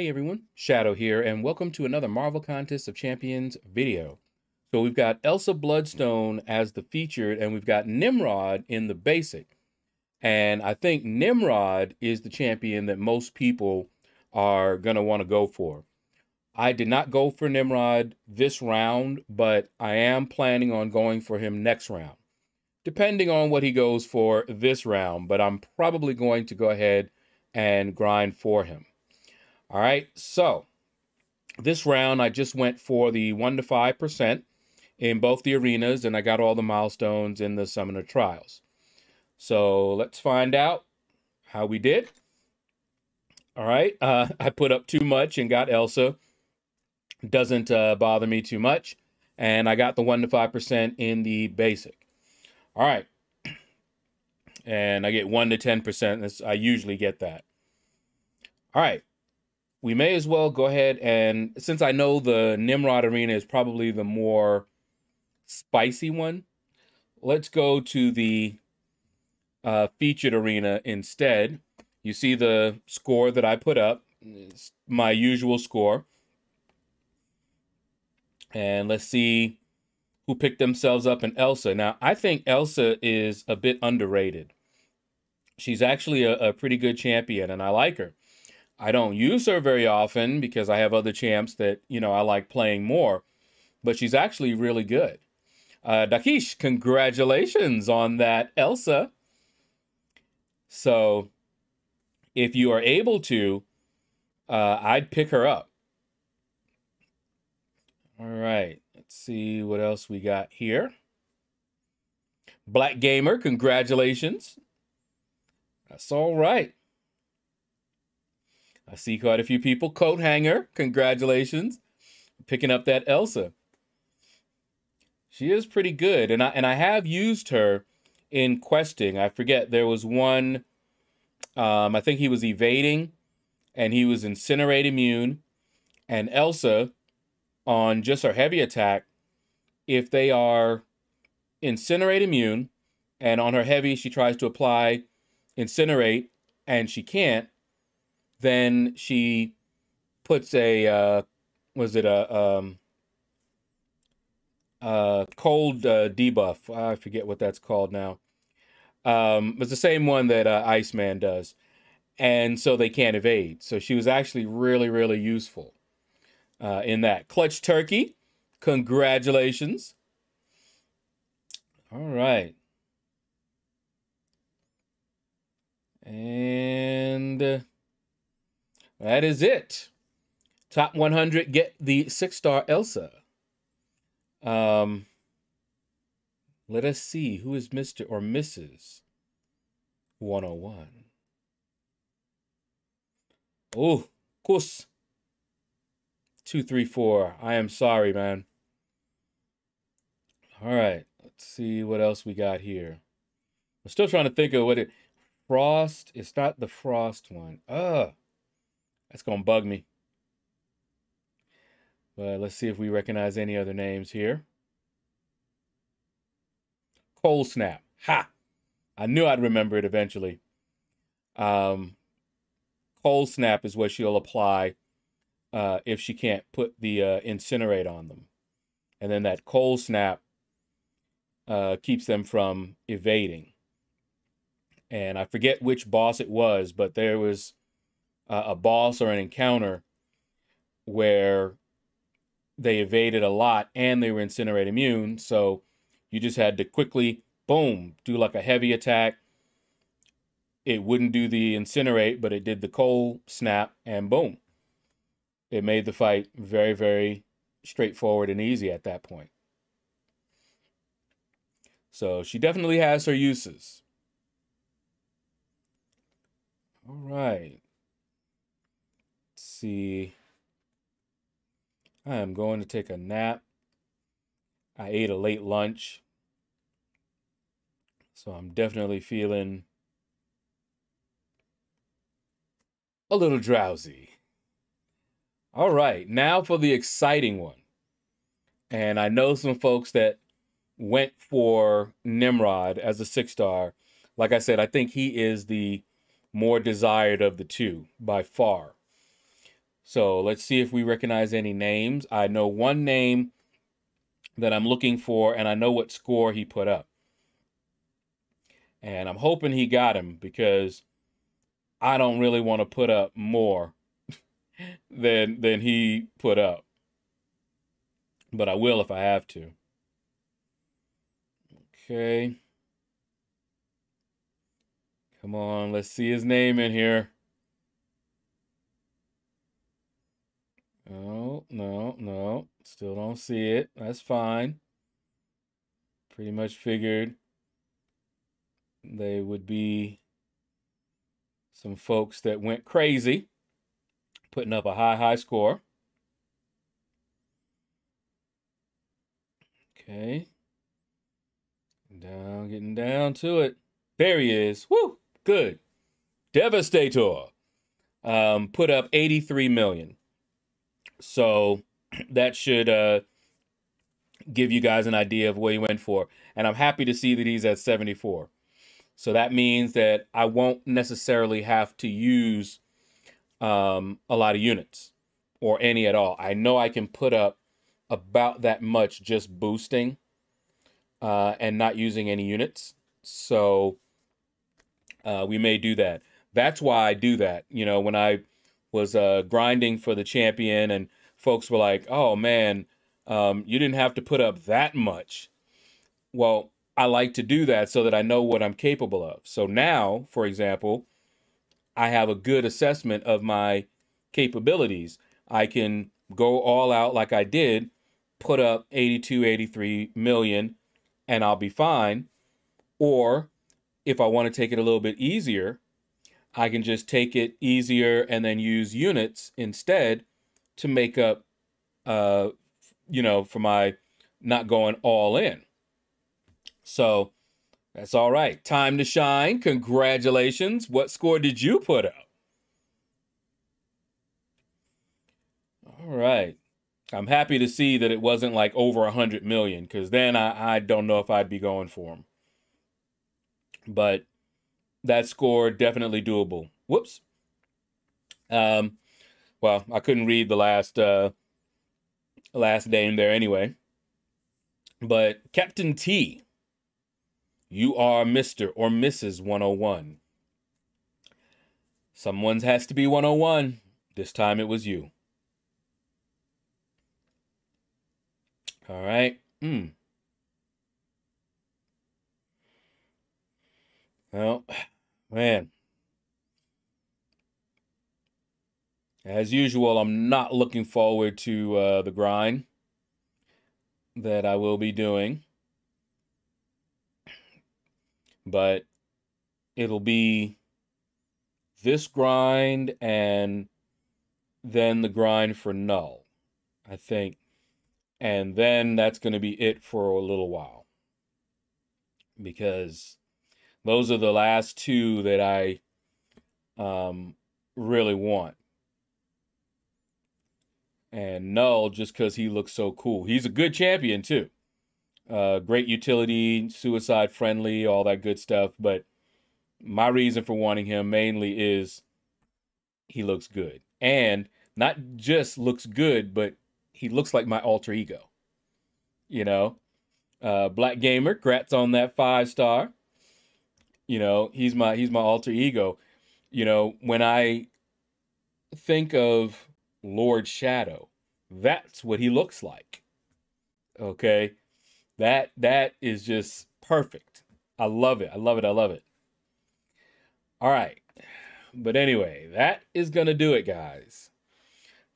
Hey everyone, Shaedow here, and welcome to another Marvel Contest of Champions video. So we've got Elsa Bloodstone as the featured, and we've got Nimrod in the basic. And I think Nimrod is the champion that most people are going to want to go for. I did not go for Nimrod this round, but I am planning on going for him next round, depending on what he goes for this round. But I'm probably going to go ahead and grind for him. All right, so this round I just went for the 1 to 5% in both the arenas, and I got all the milestones in the Summoner Trials. So let's find out how we did. All right, uh, I put up too much and got Elsa. Doesn't uh, bother me too much. And I got the 1 to 5% in the basic. All right. And I get 1 to 10%. I usually get that. All right we may as well go ahead and since I know the Nimrod Arena is probably the more spicy one, let's go to the uh, featured arena instead. You see the score that I put up, it's my usual score. And let's see who picked themselves up in Elsa. Now, I think Elsa is a bit underrated. She's actually a, a pretty good champion, and I like her. I don't use her very often because I have other champs that, you know, I like playing more, but she's actually really good. Uh, Dakish, congratulations on that, Elsa. So, if you are able to, uh, I'd pick her up. All right, let's see what else we got here. Black Gamer, congratulations. That's all right. I see quite a few people. Coat hanger, congratulations. Picking up that Elsa. She is pretty good. And I and I have used her in questing. I forget there was one um, I think he was evading and he was incinerate immune. And Elsa, on just her heavy attack, if they are incinerate immune, and on her heavy she tries to apply incinerate and she can't, then she puts a uh, was it a um, uh, cold uh, debuff? I forget what that's called now. Um, it's the same one that uh, Iceman does, and so they can't evade. So she was actually really, really useful uh, in that. Clutch Turkey, congratulations! All right, and. That is it. Top 100 get the six star Elsa. Um, let us see who is Mr. or Mrs. 101. Oh, Kus. 234. I am sorry, man. All right. Let's see what else we got here. I'm still trying to think of what it. Frost. It's not the Frost one. Ugh. That's going to bug me. But let's see if we recognize any other names here. Cold Snap. Ha! I knew I'd remember it eventually. Um, Cold Snap is what she'll apply uh, if she can't put the uh, Incinerate on them. And then that Cold Snap uh, keeps them from evading. And I forget which boss it was, but there was uh, a boss or an encounter where they evaded a lot and they were incinerate immune. So you just had to quickly, boom, do like a heavy attack. It wouldn't do the incinerate, but it did the cold snap, and boom. It made the fight very, very straightforward and easy at that point. So she definitely has her uses. All right see. I am going to take a nap. I ate a late lunch. So I'm definitely feeling a little drowsy. All right, now for the exciting one. And I know some folks that went for Nimrod as a six star. Like I said, I think he is the more desired of the two by far. So let's see if we recognize any names. I know one name that I'm looking for, and I know what score he put up. And I'm hoping he got him because I don't really want to put up more than than he put up. But I will if I have to. Okay. Come on, let's see his name in here. No, no. Still don't see it. That's fine. Pretty much figured they would be some folks that went crazy, putting up a high, high score. Okay. Down, getting down to it. There he is. Woo! Good. Devastator. Um, put up 83 million. So that should uh, give you guys an idea of what he went for. And I'm happy to see that he's at 74. So that means that I won't necessarily have to use um, a lot of units or any at all. I know I can put up about that much just boosting uh, and not using any units. So uh, we may do that. That's why I do that. You know, when I was uh, grinding for the champion and folks were like, oh man, um, you didn't have to put up that much. Well, I like to do that so that I know what I'm capable of. So now, for example, I have a good assessment of my capabilities. I can go all out like I did, put up 82, 83 million, and I'll be fine. Or if I want to take it a little bit easier, I can just take it easier and then use units instead to make up, uh, you know, for my not going all in. So that's all right. Time to shine. Congratulations. What score did you put up? All right. I'm happy to see that it wasn't like over a hundred million, because then I, I don't know if I'd be going for them. But that score definitely doable. Whoops. Um, well, I couldn't read the last uh last name there anyway. But Captain T, you are Mr. or Mrs. 101. Someone's has to be 101. This time it was you. All right. Hmm. Well, man. As usual, I'm not looking forward to uh, the grind that I will be doing. But it'll be this grind and then the grind for null, I think. And then that's going to be it for a little while. Because those are the last two that I um, really want. And Null, just because he looks so cool. He's a good champion, too. Uh, great utility, suicide friendly, all that good stuff. But my reason for wanting him mainly is he looks good. And not just looks good, but he looks like my alter ego. You know, uh, Black Gamer, grats on that five star. You know, he's my he's my alter ego. You know, when I think of Lord Shaedow, that's what he looks like. Okay? That that is just perfect. I love it. I love it. I love it. All right. But anyway, that is going to do it, guys.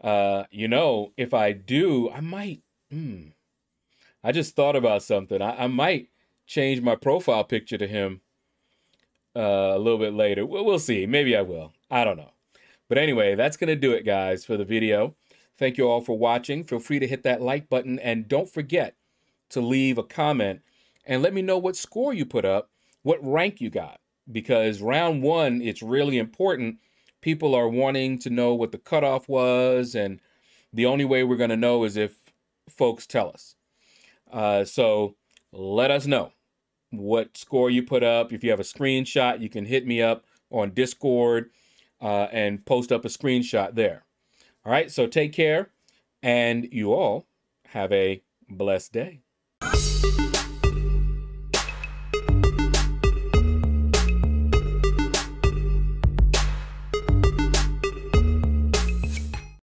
Uh, you know, if I do, I might hmm, I just thought about something. I, I might change my profile picture to him uh, a little bit later. We'll, we'll see. Maybe I will. I don't know. But anyway, that's going to do it, guys, for the video. Thank you all for watching. Feel free to hit that like button. And don't forget to leave a comment and let me know what score you put up, what rank you got. Because round one, it's really important. People are wanting to know what the cutoff was. And the only way we're going to know is if folks tell us. Uh, so let us know what score you put up. If you have a screenshot, you can hit me up on Discord uh, and post up a screenshot there. All right, so take care, and you all have a blessed day.